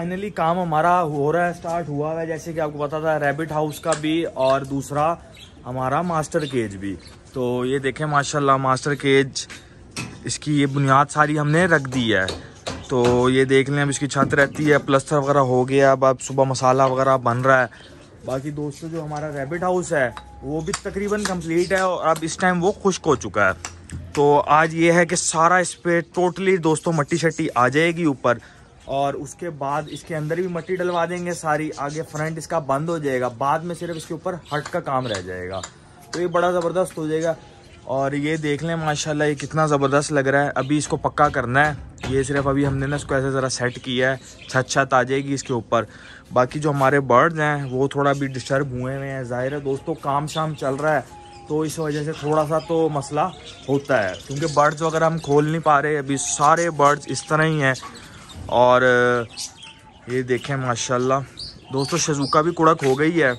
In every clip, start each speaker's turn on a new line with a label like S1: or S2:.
S1: Finally काम हमारा हो रहा है स्टार्ट हुआ है। जैसे कि आपको पता था रैबिट हाउस का भी और दूसरा हमारा मास्टर केज भी। तो ये देखें, माशाल्लाह मास्टर केज इसकी ये बुनियाद सारी हमने रख दी है। तो ये देख लें, अब इसकी छत रहती है प्लस्तर वगैरह हो गया, अब अब सुबह मसाला वगैरह बन रहा है। बाकी दोस्तों, जो हमारा रैबिट हाउस है, वो भी तकरीबन कंप्लीट है और अब इस टाइम वो खुश्क हो चुका है। तो आज ये है कि सारा इस पर टोटली दोस्तों मट्टी शट्टी आ जाएगी ऊपर। और उसके बाद इसके अंदर भी मट्टी डलवा देंगे सारी। आगे फ्रंट इसका बंद हो जाएगा। बाद में सिर्फ़ इसके ऊपर हट का काम रह जाएगा। तो ये बड़ा ज़बरदस्त हो जाएगा। और ये देख लें, माशाल्लाह, ये कितना ज़बरदस्त लग रहा है। अभी इसको पक्का करना है। ये सिर्फ़ अभी हमने ना इसको ऐसे ज़रा सेट किया है। छत छत आ जाएगी इसके ऊपर। बाकी जो हमारे बर्ड्स हैं, वो थोड़ा भी डिस्टर्ब हुए हुए हैं। ज़ाहिर है दोस्तों काम शाम चल रहा है। तो इस वजह से थोड़ा सा तो मसला होता है। क्योंकि बर्ड्स वगैरह हम खोल नहीं पा रहे। अभी सारे बर्ड्स इस तरह ही हैं। और ये देखें माशाल्लाह। दोस्तों शजूका भी कुड़क हो गई है।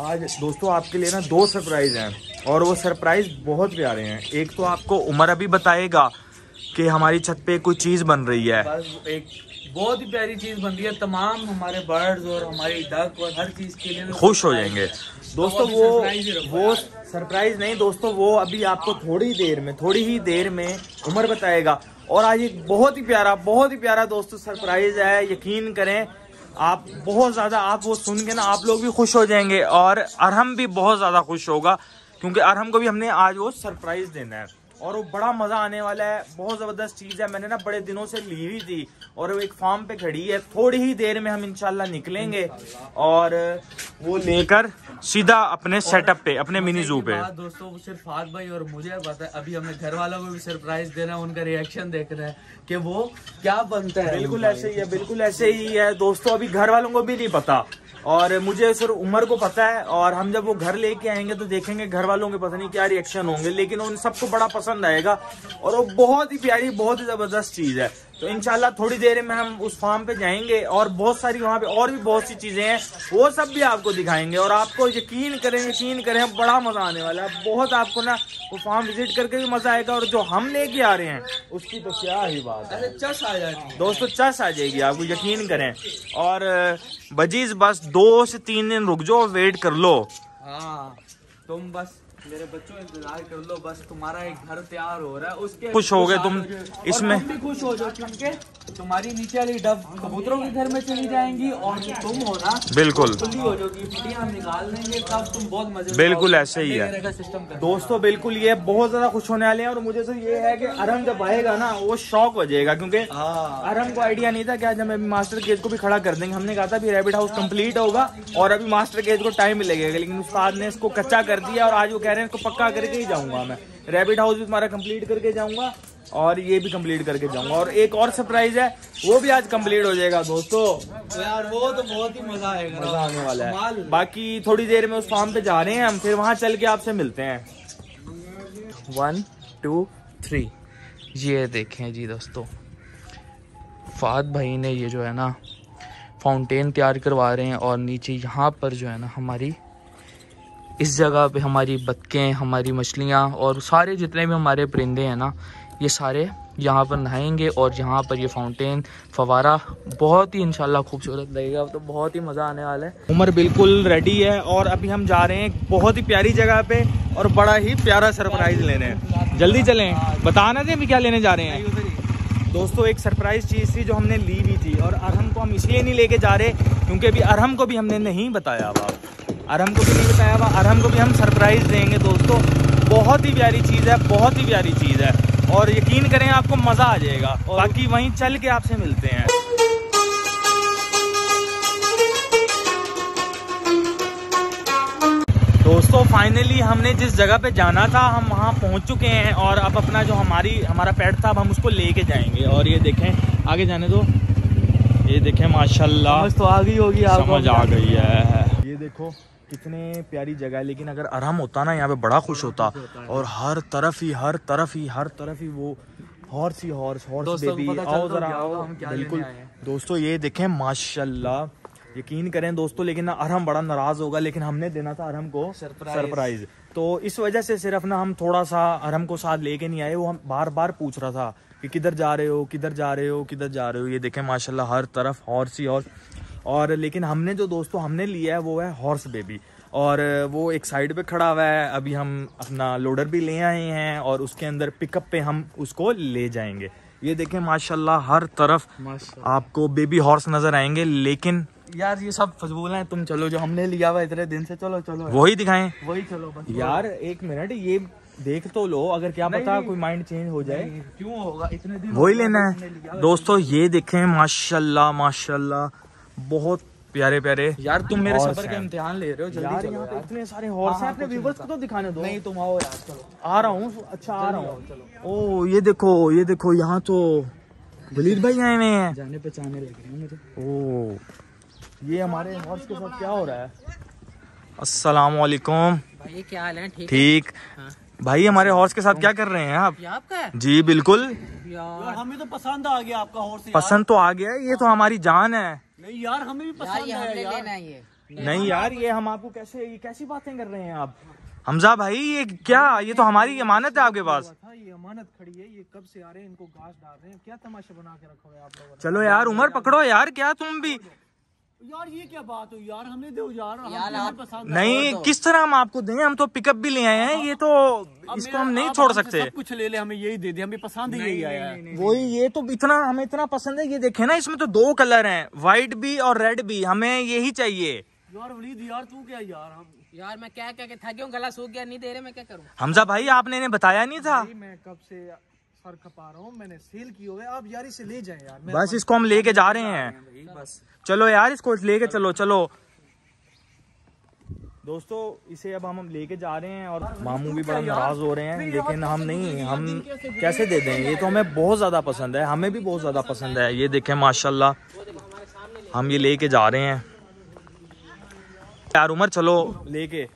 S1: आज दोस्तों आपके लिए ना दो सरप्राइज़ हैं। और वो सरप्राइज़ बहुत प्यारे हैं। एक तो आपको उमर अभी बताएगा कि हमारी छत पे कोई चीज़ बन रही है।
S2: बस एक बहुत ही प्यारी चीज़ बन रही है। तमाम हमारे बर्ड्स और हमारी डक और हर चीज़ के लिए
S1: खुश हो जाएँगे। दोस्तों
S2: तो
S1: वो वो सरप्राइज़ नहीं दोस्तों वो अभी आपको थोड़ी देर में थोड़ी ही देर में उमर बताएगा। और आज एक बहुत ही प्यारा, बहुत ही प्यारा दोस्तों सरप्राइज़ है, यकीन करें। आप बहुत ज़्यादा, आप वो सुन के ना, आप लोग भी खुश हो जाएँगे और अरहम भी बहुत ज़्यादा खुश होगा, क्योंकि अरहम को भी हमने आज वो सरप्राइज़ देना है। और वो बड़ा मज़ा आने वाला है। बहुत ज़बरदस्त चीज़ है। मैंने ना बड़े दिनों से ली हुई थी और वो एक फार्म पे खड़ी है। थोड़ी ही देर में हम इंशाल्लाह निकलेंगे और वो लेकर सीधा अपने सेटअप पे अपने मिनी जू पे।
S2: दोस्तों सिर्फ़ फात भाई और मुझे पता है अभी हमें घर वालों को भी सरप्राइज़ देना है उनका रिएक्शन देखना है कि वो क्या बनता है।
S1: बिल्कुल ऐसे ही है बिल्कुल ऐसे ही है। दोस्तों अभी घर वालों को भी नहीं पता और मुझे सिर्फ़ उमर को पता है और हम जब वो घर लेके आएँगे तो देखेंगे घर वालों के पता नहीं क्या रिएक्शन होंगे लेकिन उन सबको बड़ा पसंद आएगा और वो बहुत ही प्यारी, बहुत ही ज़बरदस्त चीज़ है। तो इनशाला थोड़ी देर में हम उस फार्म पे जाएँगे और बहुत सारी वहाँ पे और भी बहुत सी चीज़ें हैं, वो सब भी आपको दिखाएँगे। और आपको यकीन करें यकीन करें बड़ा मज़ा आने वाला है। बहुत आपको ना वो फार्म विज़िट करके भी मज़ा आएगा और जो हम लेके आ रहे हैं, उसकी तो क्या ही बात है।
S2: चस आ है
S1: दोस्तों चस आ जाएगी आपको यकीन करें। और, बजीज, बस दो से तीन दिन रुक जाओ वेट कर लो।
S2: हाँ तुम बस मेरे बच्चों इंतज़ार कर लो बस तुम्हारा एक घर तैयार हो रहा है उसके
S1: खुश हो गए तुम इसमें।
S2: तुम भी खुश हो जाओ क्योंकि तुम्हारी नीचे वाली डब कबूतरों के घर में चली जाएँगी और तुम हो ना
S1: बिल्कुल।
S2: खुली हो जाओगी फटियाँ हम निकाल देंगे तब तुम बहुत मज़े
S1: बिल्कुल ऐसे ही है।
S2: का सिस्टम कर
S1: दोस्तों बिल्कुल ये बहुत ज़्यादा खुश होने वाले हैं और मुझे तो ये है कि अरम जब आएगा ना वो शौक हो जाएगा क्योंकि
S2: हाँ।
S1: अरम को आइडिया नहीं था कि आज हम अभी मास्टर केज को भी खड़ा कर देंगे। हमने कहा था अभी रैबिट हाउस कंप्लीट होगा और अभी मास्टर केज को टाइम लगेगा लेकिन उस्ताद ने इसको कच्चा कर दिया और आज वो कह रहे हैं इसको पक्का करके ही जाऊँगा मैं। रैबिट हाउस भी तुम्हारा कंप्लीट करके जाऊँगा और ये भी कंप्लीट करके जाऊँगा। और एक और सरप्राइज़ है वो भी आज कंप्लीट हो जाएगा दोस्तों।
S2: तो यार वो तो बहुत ही मज़ा आएगा
S1: मज़ा आने वाला है। बाकी थोड़ी देर में उस फार्म पे जा रहे हैं हम फिर वहाँ चल के आपसे मिलते हैं।
S3: वन टू थ्री ये देखें जी दोस्तों फाद भाई ने ये जो है ना फाउंटेन तैयार करवा रहे हैं और नीचे यहाँ पर जो है ना हमारी इस जगह पे हमारी बतखें हमारी मछलियाँ और सारे जितने भी हमारे परिंदे हैं ना, ये सारे यहाँ पर नहाएँगे और यहाँ पर ये फाउंटेन फवारा बहुत ही इंशाल्लाह खूबसूरत लगेगा। तो बहुत ही मज़ा आने वाला है।
S1: उमर बिल्कुल रेडी है और अभी हम जा रहे हैं बहुत ही प्यारी जगह पे और बड़ा ही प्यारा सरप्राइज़ लेने। जल्दी चलें। बताना दे अभी क्या लेने जा रहे हैं। दोस्तों, एक सरप्राइज़ चीज़ थी जो हमने ली हुई थी और अरहम को हम इसलिए नहीं लेके जा रहे क्योंकि अभी अरहम को भी हमने नहीं बताया हुआ अरहम को भी नहीं बताया हुआ अरहम को भी हम सरप्राइज़ देंगे दोस्तों। बहुत ही प्यारी चीज़ है बहुत ही प्यारी चीज़ है। और यकीन करें आपको मज़ा आ जाएगा। बाकी वहीं चल के आपसे मिलते हैं। दोस्तों फाइनली हमने जिस जगह पे जाना था हम वहाँ पहुँच चुके हैं और अब अपना जो हमारी हमारा पेट था अब हम उसको लेके जाएँगे। और ये देखें आगे जाने दो। ये देखें माशाल्लाह।
S2: तो आ गई होगी
S1: समझ आ गई है। ये देखो कितने प्यारी जगह है लेकिन अगर अरहम होता ना यहाँ पे बड़ा खुश होता। और हर तरफ़ ही हर तरफ़ ही हर तरफ़ ही वो हॉर्स ही हॉर्स हॉर्स बेबी आओ
S2: तो
S1: जरा। आओ बिल्कुल। दोस्तों ये देखें माशाल्लाह। यकीन करें दोस्तों लेकिन ना अरहम बड़ा नाराज़ होगा लेकिन हमने देना था अरहम को सरप्राइज़ तो इस वजह से सिर्फ़ ना हम थोड़ा सा अरहम को साथ लेके नहीं आए वो हम बार बार पूछ रहा था कि किधर जा रहे हो किधर जा रहे हो किधर जा रहे हो। ये देखें माशाल्लाह हर तरफ़ हॉर्स ही हॉर्स और लेकिन हमने जो दोस्तों हमने लिया है वो है हॉर्स बेबी और वो एक साइड पे खड़ा हुआ है। अभी हम अपना लोडर भी ले आए हैं और उसके अंदर पिकअप पे हम उसको ले जाएँगे। ये देखें माशाल्लाह हर तरफ़ आपको बेबी हॉर्स नज़र आएँगे। लेकिन
S2: यार ये सब फजबूल है। तुम चलो जो हमने लिया हुआ इतने दिन से चलो चलो।
S1: वही दिखाएँ।
S2: वही चलो बस।
S1: यार एक मिनट ये देख तो लो। अगर क्या
S2: नहीं,
S1: पता
S2: नहीं।
S1: कोई माइंड चेंज हो जाए।
S2: क्यों होगा? इतने दिन
S1: वही लेना है। दोस्तों ये देखें माशाल्लाह माशाल्लाह। बहुत प्यारे प्यारे।
S2: यार तुम मेरे सफ़र का इम्तिहान ले रहे हो जल्दी
S1: यार
S2: चलो
S1: यहाँ पे
S2: यार।
S1: इतने सारे हॉर्स
S2: हाँ,
S1: हैं अपने
S2: कुछ
S1: व्यूवर्स को तो दिखाने दो।
S2: नहीं तुम आओ यार चलो।
S1: आ रहा हूँ अच्छा आ रहा हूँ।
S2: आओ,
S1: ओ ये देखो ये देखो यहाँ तो वलीद भाई आए हुए हैं।
S2: जाने पहचाने लग रहे हैं मुझे।
S1: ओ ये हमारे हॉर्स के साथ क्या हो रहा है? अस्सलाम वालेकुम
S4: भाई क्या हाल है? ठीक
S1: ठीक।
S4: हाँ।
S1: भाई हमारे हॉर्स के साथ क्या कर रहे हैं आप?
S4: है आपका है?
S1: जी बिल्कुल।
S4: यार।
S5: हमें तो पसंद आ गया आपका हॉर्स
S1: पसंद तो आ गया है, ये तो हमारी जान है।
S5: नहीं यार हमें भी पसंद
S4: यार,
S5: है यार।
S4: लेना है ये।
S1: नहीं यार ये हम आपको कैसे ये कैसी बातें कर रहे हैं आप? हमजा भाई ये क्या ये तो हमारी अमानत है आपके पास।
S5: ये अमानत खड़ी है ये कब से आ रहे हैं इनको घास डाल रहे हैं क्या तमाशा बना के रखो आप लोगों
S1: चलो यार उम्र पकड़ो यार क्या तुम भी?
S5: यार ये क्या बात हो यार? हमने दो यार हम-
S4: यार,
S5: हमें
S4: आप-
S5: पसंद।
S1: नहीं किस तरह हम आपको दें? हम तो पिकअप भी ले आए हैं ये तो इसको हम नहीं छोड़ सकते।
S5: सब कुछ ले ले हमें यही दे दे हमें पसंद ही यही आया। है
S1: वही ये तो इतना हमें इतना पसंद है ये देखे ना इसमें तो दो कलर हैं व्हाइट भी और रेड भी हमें यही चाहिए।
S5: यार वलीद यार तू क्या यार हम
S4: यार मैं क्या क्या थक गया गला सूख गया नहीं दे रहे मैं क्या करूँ?
S1: हमजा भाई आपने इन्हें बताया नहीं था?
S5: मैं कब से सर खपा रहा हूँ मैंने सेल की हुए आप यार इसे ले जाए यार
S1: बस इसको हम लेके जा रहे हैं।
S2: बस।
S1: चलो यार इसको लेके चलो चलो। दोस्तों इसे अब हम लेके जा रहे हैं और मामू भी बड़ा नाराज़ हो रहे हैं लेकिन हम नहीं हम कैसे दे दें? ये तो हमें बहुत ज़्यादा पसंद है हमें भी बहुत ज़्यादा पसंद है। ये देखें माशाल्लाह। हम ये लेके जा रहे हैं। यार उमर चलो लेके।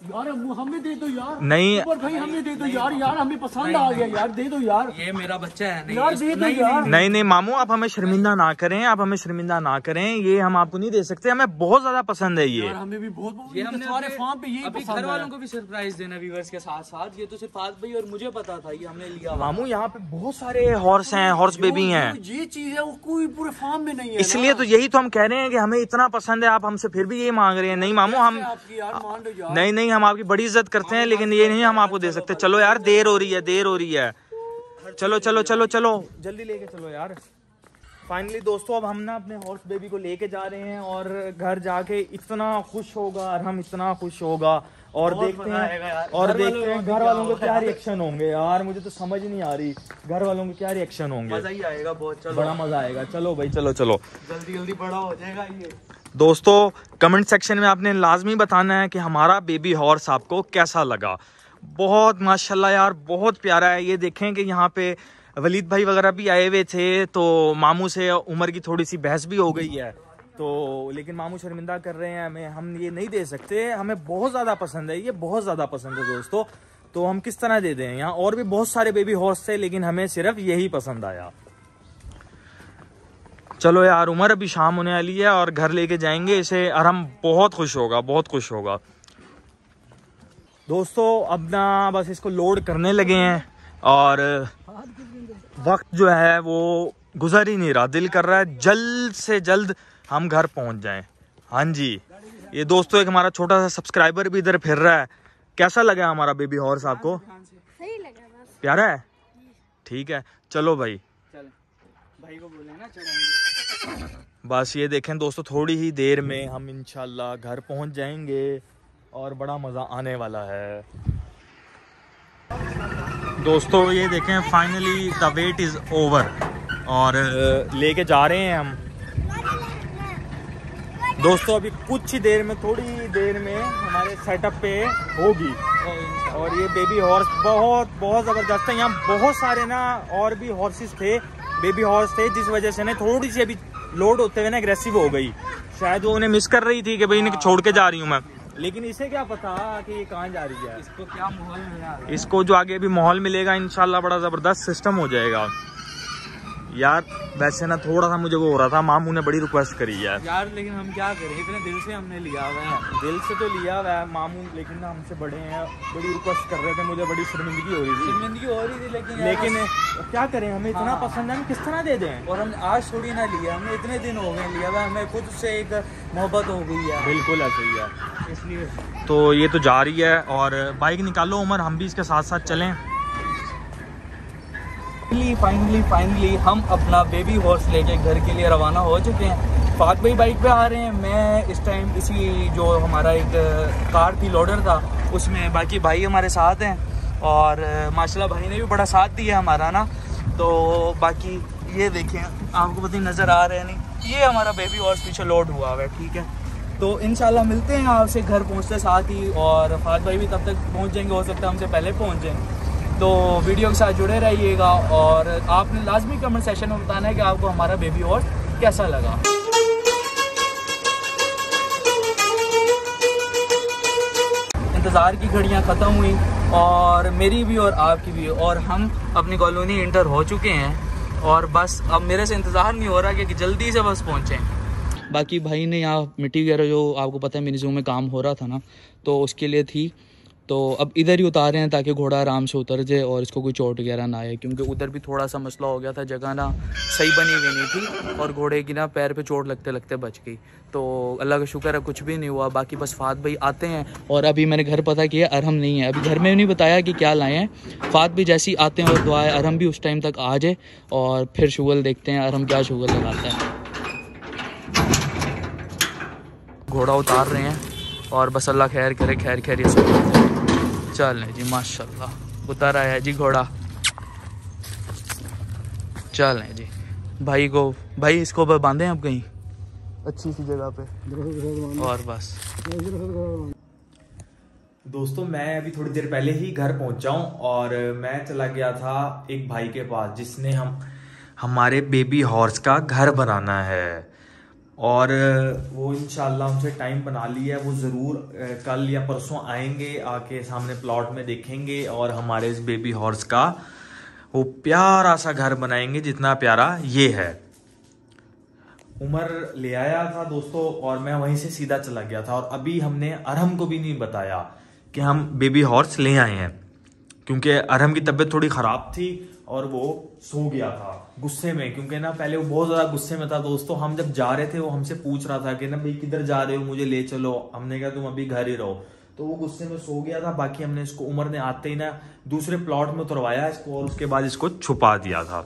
S5: यार हम- दे दो यार।
S1: नहीं।
S5: ऊपर भाई हमें दे दो यार यार हमें पसंद आ गया यार दे दो यार।
S2: ये मेरा बच्चा है नहीं
S5: यार दे दो
S2: नहीं,
S5: यार।
S1: नहीं नहीं मामू आप हमें शर्मिंदा ना करें आप हमें शर्मिंदा ना करें ये हम आपको नहीं दे सकते हमें बहुत ज़्यादा पसंद है ये।
S5: हमें भी बहुत बहुत
S2: ये हमने
S5: सारे फार्म पे यही
S2: अभी घर वालों को भी सरप्राइज़ देना व्यूवर्स के साथ साथ ये तो सिर्फ़ फात भाई और मुझे पता था ये हमने लिया
S1: मामू यहाँ पे बहुत सारे हॉर्स हैं हॉर्स बेबी हैं।
S5: ये चीज़ है वो कोई पूरे फॉर्म में नहीं है
S1: इसलिए तो यही तो हम कह रहे हैं कि हमें इतना पसंद है आप हमसे फिर भी ये मांग रहे हैं। नहीं मामू हम
S5: आपकी यार मान लो यार।
S1: नहीं नहीं हम आपकी बड़ी इज़्ज़त करते हैं लेकिन ये नहीं हम आपको दे सकते। चलो यार देर हो रही है देर हो रही है। चलो चलो चलो चलो। जल्दी लेके चलो यार। फाइनली दोस्तों अब हम ना अपने हॉर्स बेबी को लेके जा रहे हैं और घर जाके इतना खुश होगा और हम इतना खुश होगा। और देखते हैं और देखते हैं घर वालों के क्या रिएक्शन होंगे? यार मुझे तो समझ नहीं आ रही। घर वालों के क्या रिएक्शन होंगे?
S2: मज़ा ही आएगा बहुत चलो।
S1: बड़ा मज़ा आएगा। चलो भाई चलो चलो।
S2: जल्दी जल्दी बड़ा हो जाएगा ये।
S1: दोस्तों कमेंट सेक्शन में आपने लाजमी बताना है कि हमारा बेबी हॉर्स आपको कैसा लगा। बहुत माशाल्लाह यार, बहुत प्यारा है। ये देखें कि यहाँ पे वलीद भाई वगैरह भी आए हुए थे तो मामू से उम्र की थोड़ी सी बहस भी हो गई है। तो लेकिन मामू शर्मिंदा कर रहे हैं, हमें हम ये नहीं दे सकते। हमें बहुत ज़्यादा पसंद है ये, बहुत ज़्यादा पसंद है दोस्तों। तो हम किस तरह दे दें? यहाँ और भी बहुत सारे बेबी हॉर्स थे, लेकिन हमें सिर्फ़ यही पसंद आया। चलो यार उमर अभी शाम होने वाली है और घर लेके जाएँगे इसे और हम बहुत खुश होगा बहुत खुश होगा। दोस्तों अब ना बस इसको लोड करने लगे हैं और वक्त जो है वो गुजर ही नहीं रहा दिल कर रहा है जल्द से जल्द हम घर पहुँच जाएँ। हाँ जी ये दोस्तों एक हमारा छोटा सा सब्सक्राइबर भी इधर फिर रहा है। कैसा लगा हमारा बेबी हॉर्स आपको
S6: सही लगा
S1: प्यारा है? ठीक है चलो भाई।
S2: चल भाई को बोले ना चढ़ाएँगे।
S1: बस ये देखें दोस्तों, थोड़ी ही देर में हम इंशाल्लाह घर पहुँच जाएँगे और बड़ा मज़ा आने वाला है। दोस्तों, ये देखें finally the wait is over और लेके जा रहे हैं हम। दोस्तों, अभी कुछ ही देर में, थोड़ी ही देर में हमारे सेटअप पे होगी। और ये बेबी हॉर्स बहुत बहुत ज़बरदस्त है। यहाँ बहुत सारे ना और भी हॉर्सेस थे बेबी हॉर्स थे, जिस वजह से ना थोड़ी सी अभी लोड होते हुए ना एग्रेसिव हो गई। शायद वो उन्हें मिस कर रही थी कि भाई इन्हें छोड़ के जा रही हूँ मैं। लेकिन इसे क्या पता कि ये कहाँ जा रही है।
S2: इसको क्या माहौल
S1: इसको जो आगे अभी माहौल मिलेगा इनशाला बड़ा ज़बरदस्त सिस्टम हो जाएगा। यार वैसे ना थोड़ा सा मुझे वो हो रहा था मामू ने बड़ी रिक्वेस्ट करी है
S3: यार लेकिन हम क्या करें? इतने दिल से हमने लिया हुआ है।
S1: दिल से तो लिया हुआ है मामू लेकिन ना हमसे बड़े हैं बड़ी रिक्वेस्ट कर रहे थे मुझे बड़ी शर्मिंदगी हो रही थी।
S3: शर्मिंदगी हो रही थी लेकिन
S1: लेकिन क्या करें हमें इतना
S3: हाँ।
S1: पसंद है हम किस तरह दे दें?
S3: और हम आज थोड़ी ना लिया हमने इतने दिन हो गए लिया हुआ हमें खुद से एक मोहब्बत हो गई है।
S1: बिल्कुल ऐसे ही है।
S3: इसलिए
S1: तो ये तो जा रही है और बाइक निकालो उमर हम भी इसके साथ साथ चलें।
S3: फाइनली फाइनली फाइनली हम अपना बेबी हॉर्स लेके घर के लिए रवाना हो चुके हैं। फाक भाई बाइक पे आ रहे हैं। मैं इस टाइम इसी जो हमारा एक कार थी लोडर था, उसमें बाकी भाई हमारे साथ हैं और माशाल्लाह भाई ने भी बड़ा साथ दिया हमारा, ना? तो बाकी ये देखें, आपको पता नज़र आ रहे हैं नहीं, ये हमारा बेबी हॉर्स पीछे लोड हुआ हुआ है, ठीक है? तो इंशाल्लाह मिलते हैं आपसे घर पहुँचते साथ ही और फात भाई भी तब तक पहुँच जाएँगे, हो सकता है हमसे पहले पहुँच जाएँ। तो वीडियो के साथ जुड़े रहिएगा और आपने लाजमी कमेंट सेशन में बताना है कि आपको हमारा बेबी हॉर्स कैसा लगा। इंतज़ार की घड़ियाँ ख़त्म हुई और मेरी भी और आपकी भी और हम अपनी कॉलोनी इंटर हो चुके हैं और बस अब मेरे से इंतज़ार नहीं हो रहा कि, जल्दी से बस पहुँचें। बाकी भाई ने यहाँ मिट्टी वगैरह जो आपको पता है मेरी जू में काम हो रहा था ना तो उसके लिए थी तो अब इधर ही उतारे हैं ताकि घोड़ा आराम से उतर जाए और इसको कोई चोट वगैरह ना आए, क्योंकि उधर भी थोड़ा सा मसला हो गया था, जगह ना सही बनी हुई नहीं थी और घोड़े की ना पैर पे चोट लगते लगते बच गई। तो अल्लाह का शुक्र है कुछ भी नहीं हुआ, बाकी बस फात भाई आते हैं और अभी मैंने घर पता किया, अरहम नहीं है। अभी घर में नहीं बताया कि क्या लाए हैं। फात भी जैसे आते हैं और दुआ है, अरहम भी उस टाइम तक आ जाए और फिर शुगल देखते हैं, अरहम क्या शुगल लगाता है। घोड़ा उतार रहे हैं और बस अल्लाह खैर करे, खैर खैर ये चल जी माशाल्लाह। उतर आया जी घोड़ा। चल जी। भाई को भाई इसको बांधे आप कहीं? अच्छी सी जगह पे। और बस।
S1: दोस्तों मैं अभी थोड़ी देर पहले ही घर पहुँचा हूँ और मैं चला गया था एक भाई के पास जिसने हम हमारे बेबी हॉर्स का घर बनाना है। और वो इंशाल्लाह उनसे टाइम बना लिया है, वो ज़रूर कल या परसों आएँगे, आके सामने प्लॉट में देखेंगे और हमारे इस बेबी हॉर्स का वो प्यारा सा घर बनाएँगे, जितना प्यारा ये है। उमर ले आया था दोस्तों और मैं वहीं से सीधा चला गया था और अभी हमने अरहम को भी नहीं बताया कि हम बेबी हॉर्स ले आए हैं, क्योंकि अरहम की तबीयत थोड़ी ख़राब थी और वो सो गया था गुस्से में, क्योंकि ना पहले वो बहुत ज़्यादा गुस्से में था दोस्तों। हम जब जा रहे थे, वो हमसे पूछ रहा था कि ना भाई, किधर जा रहे हो? मुझे ले चलो। हमने कहा, तुम अभी घर ही रहो। तो वो गुस्से में सो गया था। बाकी हमने इसको, उम्र ने आते ही ना दूसरे प्लॉट में उतरवाया इसको और उसके बाद इसको छुपा दिया था।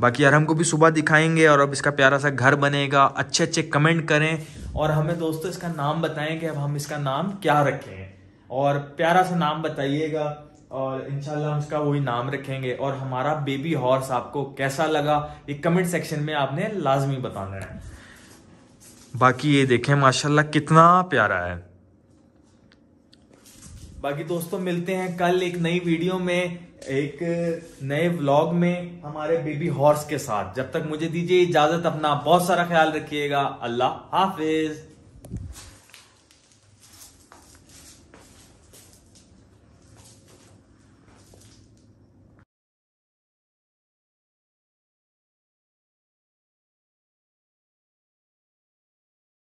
S1: बाकी यार, हमको भी सुबह दिखाएँगे और अब इसका प्यारा सा घर बनेगा। अच्छे अच्छे कमेंट करें और हमें दोस्तों इसका नाम बताएँ कि अब हम इसका नाम क्या रखें। और प्यारा सा नाम बताइएगा। और इनशाला हम इसका वही नाम रखेंगे। और हमारा बेबी हॉर्स आपको कैसा लगा, ये कमेंट सेक्शन में आपने लाजमी बताना है। बाकी ये देखें, माशाल्लाह कितना प्यारा है। बाकी दोस्तों, मिलते हैं कल एक नई वीडियो में, एक नए व्लॉग में हमारे बेबी हॉर्स के साथ। जब तक मुझे दीजिए इजाज़त, अपना बहुत सारा ख्याल रखिएगा। अल्लाह हाफिज।